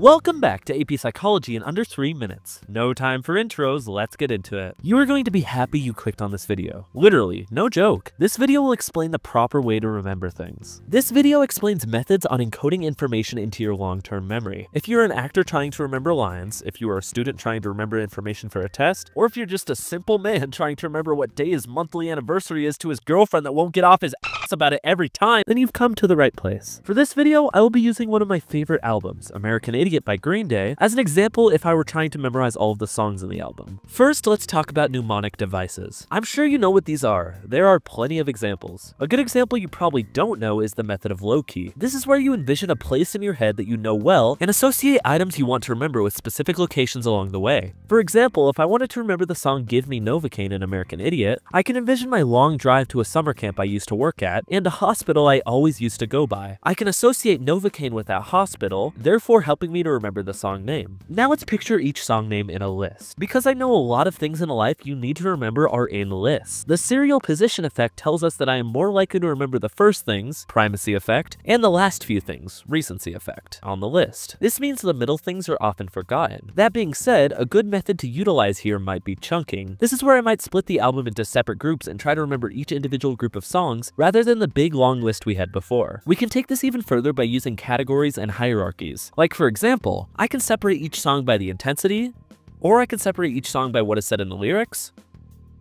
Welcome back to AP Psychology in under 3 minutes. No time for intros, let's get into it. You are going to be happy you clicked on this video. Literally, no joke. This video will explain the proper way to remember things. This video explains methods on encoding information into your long-term memory. If you're an actor trying to remember lines, if you are a student trying to remember information for a test, or if you're just a simple man trying to remember what day his monthly anniversary is to his girlfriend that won't get off his ass about it every time, then you've come to the right place. For this video, I will be using one of my favorite albums, American Idiot by Green Day, as an example if I were trying to memorize all of the songs in the album. First, let's talk about mnemonic devices. I'm sure you know what these are. There are plenty of examples. A good example you probably don't know is the method of loci. This is where you envision a place in your head that you know well and associate items you want to remember with specific locations along the way. For example, if I wanted to remember the song Give Me Novocaine in American Idiot, I can envision my long drive to a summer camp I used to work at and a hospital I always used to go by. I can associate Novocaine with that hospital, therefore helping me to remember the song name. Now let's picture each song name in a list. Because I know a lot of things in life you need to remember are in lists. The serial position effect tells us that I am more likely to remember the first things, primacy effect, and the last few things, recency effect, on the list. This means the middle things are often forgotten. That being said, a good method to utilize here might be chunking. This is where I might split the album into separate groups and try to remember each individual group of songs rather than the big long list we had before. We can take this even further by using categories and hierarchies. Like for example, I can separate each song by the intensity, or I can separate each song by what is said in the lyrics,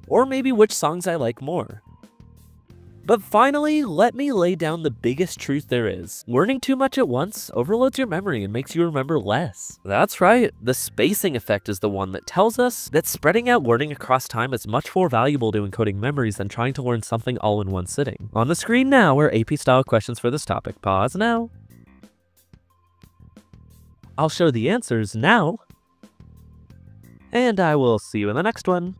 or maybe which songs I like more. But finally, let me lay down the biggest truth there is. Learning too much at once overloads your memory and makes you remember less. That's right, the spacing effect is the one that tells us that spreading out learning across time is much more valuable to encoding memories than trying to learn something all in one sitting. On the screen now are AP-style questions for this topic. Pause now. I'll show the answers now. And I will see you in the next one.